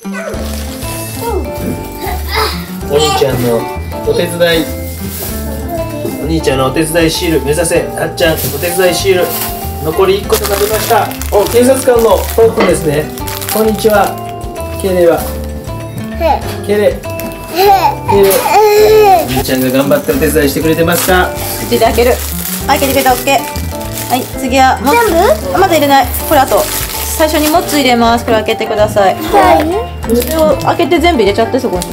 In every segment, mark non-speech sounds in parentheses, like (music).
お兄ちゃんのお手伝い。お兄ちゃんのお手伝いシール目指せ。あっちゃんお手伝いシール。残り1個となりました。お警察官のトークンですね。こんにちは。敬礼は。敬礼。敬礼。お兄ちゃんが頑張ってお手伝いしてくれてますか？口で開ける。開けてくれた OK はい次は。も全部？まだ入れない。これあと最初にモッツ入れます。これ開けてください。それを開けて全部入れちゃってそこに。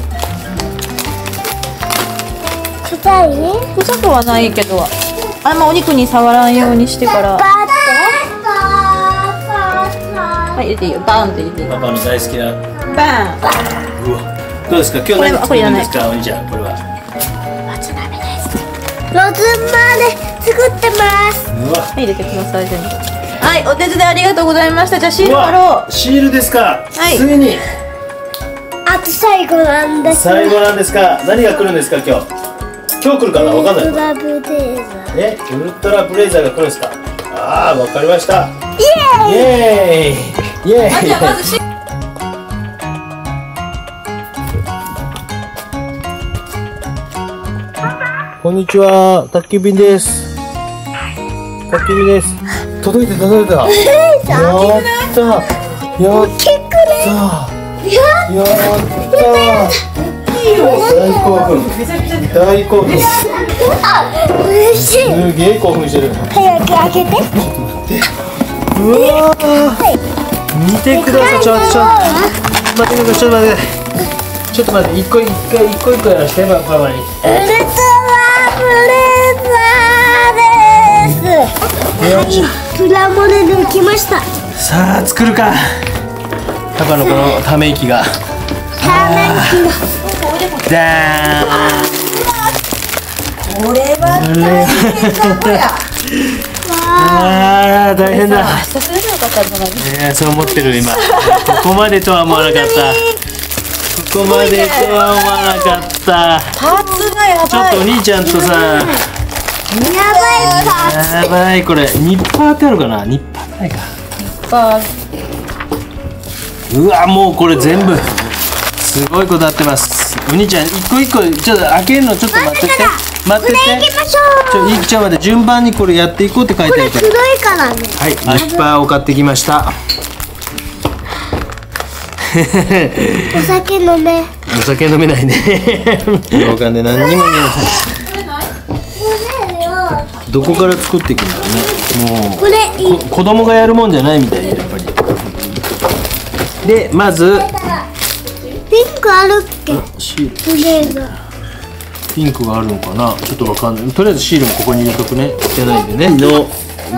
硬い臭くはないけどあんまお肉に触らんようにしてから。はい入れていいよ。バーンって入れていいパパの大好きな。バーン。うわ。どうですか？今日これ何作るんですかお兄ちゃんこれは。ロズマで作ってます。うわ。はい入れてください全部はいお手伝いありがとうございました。じゃあシールう貼ろわシールですか、はい。ついに。あと最後なんです。最後なんですか。何が来るんですか今日。今日来るかなわかんない。ウルトラブレーザー。えウルトラブレイザーが来るんですか。ああわかりました。イエイ。エーイ。イエーイ。じゃあまずシこんにちは。宅急便です。宅急便です届いて届いた。やった。やった。やった。大興奮。大興奮。嬉しい。すげえ興奮してる。早く開けて。うわー。見てくださいちょっとちょっと。待ってくださいちょっと待って。ちょっと待って一個一回一個一個やらしてパパに。ウルトーザーですよいプラモデル来ました。さあ作るか。パパのこのため息が。タメンキダーン。これは大変だ。久しぶりの方じゃないいやそう思ってる今。ここまでとは思わなかった。ここまでとは思わなかった。パーツがやちょっばいとお兄ちゃんとさやばいパやばいこれ。ニッパーってあるかな？ニッパーないか。パー。うわもうこれ全部。すごいことなってます。お兄ちゃん一個一個ちょっと開けるのちょっと待って。て待ってて。行きましょちょいきちゃんまで順番にこれやっていこうって書いてあるから黒いからね。はい。ニッパーを買ってきました。お酒飲め。(laughs) お酒飲めないね。廊下で何にも言え。ませんどこから作っていくんだろうね。もこれいい。うこ子供がやるもんじゃないみたいやっぱり。でまずピンクあるっけ？シール。ピンクがあるのかな？ちょっとわかんない。とりあえずシールもここに入れとくね。捨てないでね。の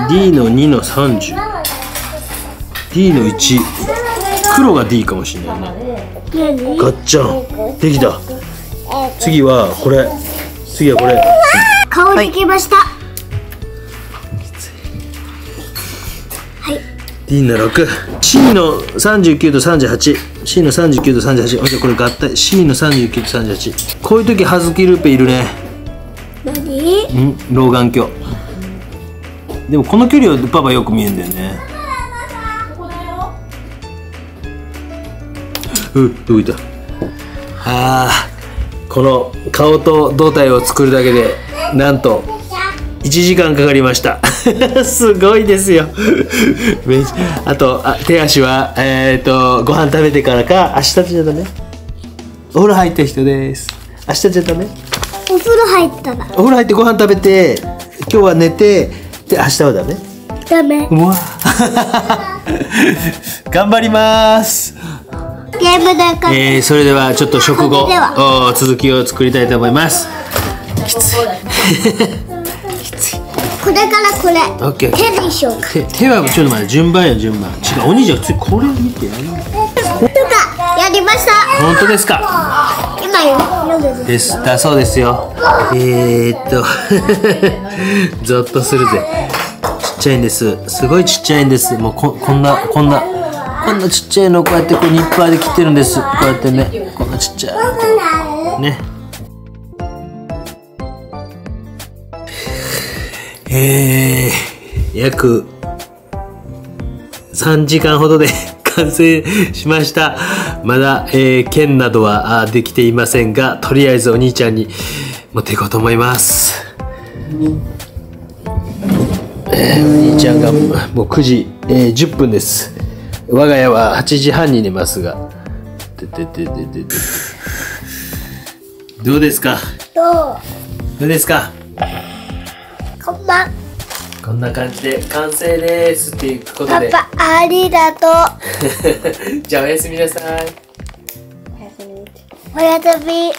D の2の 30D の1黒が D かもしれないね。何？ガッチャン。できた。次はこれ。次はこれ。顔できました、D の 6C の39と 38C の39と38あじゃあこれ合体。C の39と38こういう時ハズキルーペいるね。何？ん？老眼鏡。でもこの距離はパパよく見えんだよね。う動いた。あーこの顔と胴体を作るだけでなんと1時間かかりました。(laughs) すごいですよ。あとあ手足はえっ、とご飯食べてからか明日じゃダメ？お風呂入った人です。明日じゃダメ？お風呂入ったら。お風呂入ってご飯食べて今日は寝てで明日はダメ？ダメ。うわ。(laughs) 頑張ります。ゲームで勝っえー、それではちょっと食後お続きを作りたいと思います。きつい (laughs) これからこれ。オッケー。手にしようか？手手はちょっと待って順番や順番。違うお兄ちゃん普通にこれ見てやる。やりました。本当ですか？今読んです。だそうですよ。えー、っと (laughs) ゾッとするぜ。ちっちゃいんです。すごいちっちゃいんです。もうここんなこんなこんなちっちゃいのをこうやってこうニッパーで切ってるんです。こうやってねこんなちっちゃい。ねえー、約3時間ほどで (laughs) 完成しました。まだ、えー、剣などはあできていませんがとりあえずお兄ちゃんに持っていこうと思います、えーお兄ちゃんがもう9時、えー10分です。我が家は8時半に寝ますが。てててててて。どうですか？どう？どうですか？こんばん。こんな感じで完成ですっていうことで。パパありがとう。(laughs) じゃあおやすみなさい。おやすみ。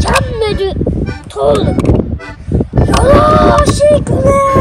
チャンネル登録。よろしくね